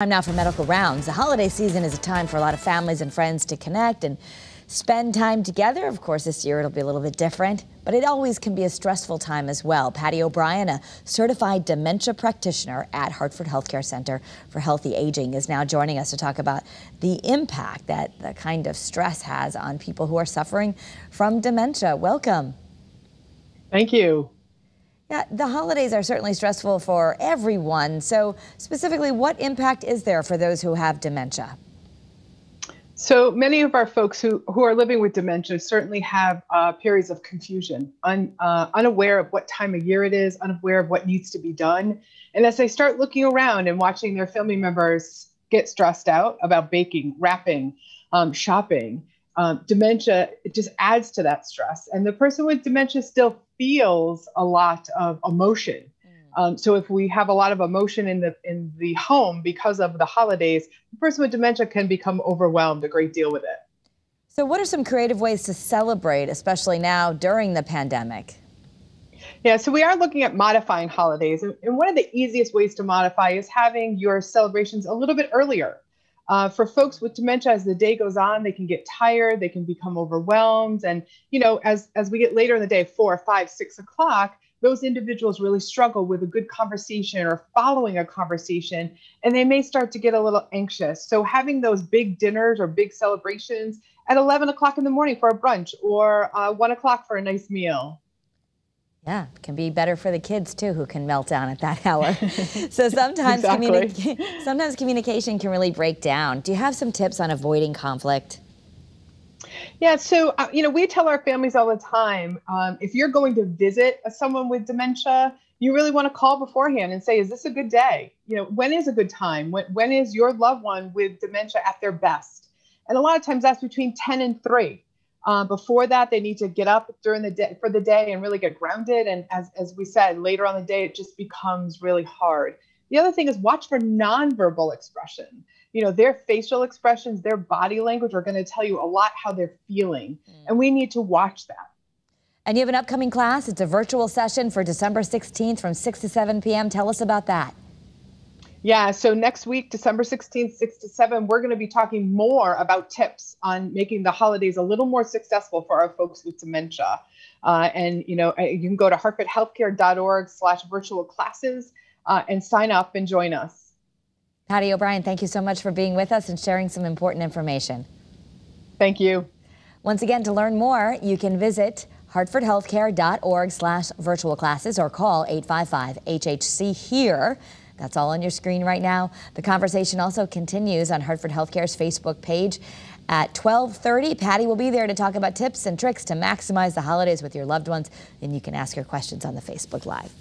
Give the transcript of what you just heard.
Time now for medical rounds. The holiday season is a time for a lot of families and friends to connect and spend time together. Of course, this year it'll be a little bit different, but it always can be a stressful time as well. Patty O'Brien, a certified dementia practitioner at Hartford Healthcare Center for Healthy Aging, is now joining us to talk about the impact that the kind of stress has on people who are suffering from dementia. Welcome. Thank you. Yeah, the holidays are certainly stressful for everyone. So, specifically, what impact is there for those who have dementia? So many of our folks who, who are living with dementia certainly have uh, periods of confusion, un, uh, unaware of what time of year it is, unaware of what needs to be done. And as they start looking around and watching their family members get stressed out about baking, wrapping, um, shopping, um, dementia it just adds to that stress. And the person with dementia still feels a lot of emotion. Mm. Um, so if we have a lot of emotion in the in the home because of the holidays, the person with dementia can become overwhelmed a great deal with it. So what are some creative ways to celebrate, especially now during the pandemic? Yeah, so we are looking at modifying holidays. And one of the easiest ways to modify is having your celebrations a little bit earlier. Uh, for folks with dementia, as the day goes on, they can get tired, they can become overwhelmed, and you know, as as we get later in the day, four, five, six o'clock, those individuals really struggle with a good conversation or following a conversation, and they may start to get a little anxious. So having those big dinners or big celebrations at 11 o'clock in the morning for a brunch or uh, one o'clock for a nice meal yeah, it can be better for the kids too, who can melt down at that hour. so sometimes, exactly. communi sometimes communication can really break down. Do you have some tips on avoiding conflict? Yeah, so uh, you know, we tell our families all the time um, if you're going to visit someone with dementia, you really want to call beforehand and say, "Is this a good day? You know, when is a good time? When when is your loved one with dementia at their best?" And a lot of times that's between 10 and 3. Uh, before that, they need to get up during the day for the day and really get grounded. And as, as we said, later on the day, it just becomes really hard. The other thing is watch for nonverbal expression. You know, their facial expressions, their body language are going to tell you a lot how they're feeling. Mm. And we need to watch that. And you have an upcoming class. It's a virtual session for December 16th from 6 to 7 p.m. Tell us about that. Yeah, so next week, December 16th, 6 to 7, we're going to be talking more about tips on making the holidays a little more successful for our folks with dementia. Uh, and, you know, you can go to hartfordhealthcare.org slash virtual classes uh, and sign up and join us. Patty O'Brien, thank you so much for being with us and sharing some important information. Thank you. Once again, to learn more, you can visit hartfordhealthcare.org slash virtual classes or call 855 HHC here. That's all on your screen right now. The conversation also continues on Hartford Healthcare's Facebook page. At 12:30, Patty will be there to talk about tips and tricks to maximize the holidays with your loved ones. And you can ask your questions on the Facebook Live.